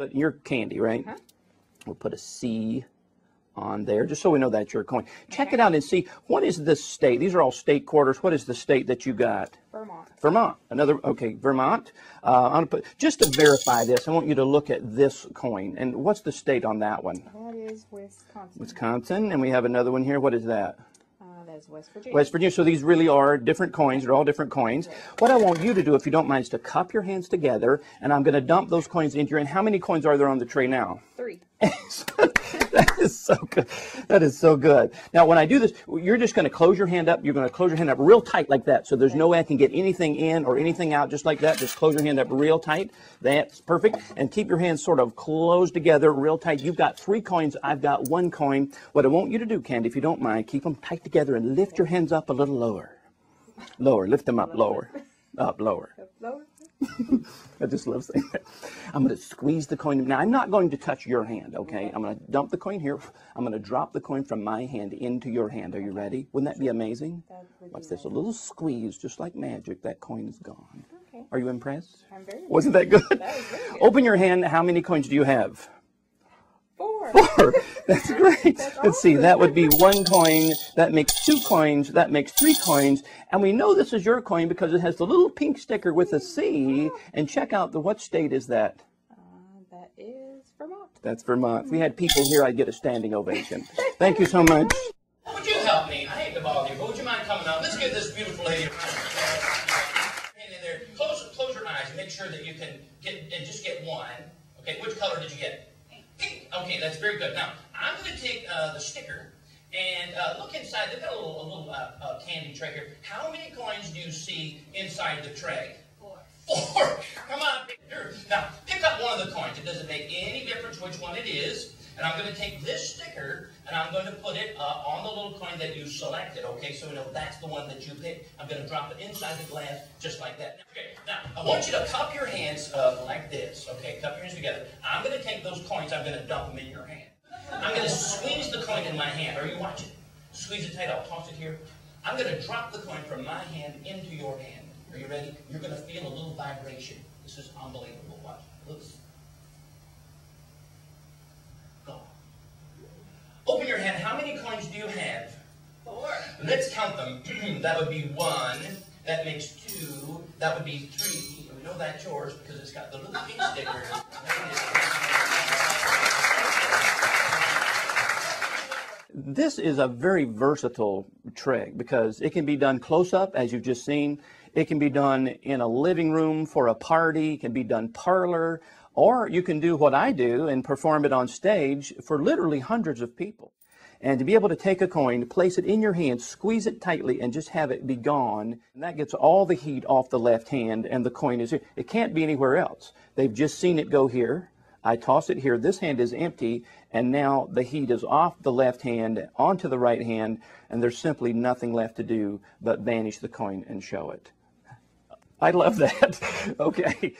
But you're candy, right? Uh-huh. We'll put a C on there, just so we know that's your coin. Check it out and see what is the state. These are all state quarters. What is the state that you got? Vermont. Vermont. Another, okay, Vermont. Uh, I'm gonna put, just to verify this, I want you to look at this coin. And what's the state on that one? That is Wisconsin. Wisconsin. And we have another one here. What is that? Is West Virginia. West Virginia. So these really are different coins. They're all different coins. What I want you to do, if you don't mind, is to cup your hands together, and I'm going to dump those coins into your hand. How many coins are there on the tray now? Three. that is so good. That is so good. Now, when I do this, you're just going to close your hand up. You're going to close your hand up real tight like that. So there's no way I can get anything in or anything out just like that. Just close your hand up real tight. That's perfect. And keep your hands sort of closed together real tight. You've got three coins. I've got one coin. What I want you to do, Candy, if you don't mind, keep them tight together and lift your hands up a little lower. Lower. Lift them up lower. Up lower. Lower. I just love saying that. I'm going to squeeze the coin. Now, I'm not going to touch your hand, okay? I'm going to dump the coin here. I'm going to drop the coin from my hand into your hand. Are you ready? Wouldn't that be amazing? Watch this. A little squeeze, just like magic. That coin is gone. Okay. Are you impressed? I'm very Wasn't that good? That was very good. Open your hand. How many coins do you have? Four. Four. That's great. Let's see. That would be one coin. That makes two coins. That makes three coins. And we know this is your coin because it has the little pink sticker with a C. And check out the what state is that? Uh, that is Vermont. That's Vermont. If we had people here, I'd get a standing ovation. Thank you so much. Would you help me? I hate to bother you, but would you mind coming up? Let's give this beautiful lady a round of applause. In there. Close, close your eyes and make sure that you can get and just get one. Okay, which color did you get? Okay, that's very good. Now, I'm going to take uh, the sticker and uh, look inside. They've got a little, a little uh, uh, candy tray here. How many coins do you see inside the tray? Four. Four. Come on. Now, pick up one of the coins. It doesn't make any difference which one it is. And I'm going to take this sticker and I'm going to put it uh, on the little coin that you selected. Okay, so we know that's the one that you picked. I'm going to drop it inside the glass just like that. Okay, now I want you to cup your hands uh, like this. Okay, cup your hands together. I'm going to take those coins. I'm going to dump them in your hand. I'm going to squeeze the coin in my hand. Are you watching? Squeeze it tight. I'll toss it here. I'm going to drop the coin from my hand into your hand. Are you ready? You're going to feel a little vibration. This is unbelievable. Watch. Listen. Go. Open your hand. How many coins do you have? Four. Let's count them. that would be one. That makes two. That would be three. And we know that's yours because it's got the little pink sticker. This is a very versatile trick because it can be done close up, as you've just seen. It can be done in a living room for a party, it can be done parlor, or you can do what I do and perform it on stage for literally hundreds of people. And to be able to take a coin, place it in your hand, squeeze it tightly, and just have it be gone, and that gets all the heat off the left hand, and the coin is here. It can't be anywhere else. They've just seen it go here. I toss it here. This hand is empty, and now the heat is off the left hand onto the right hand, and there's simply nothing left to do but vanish the coin and show it. I love that. okay.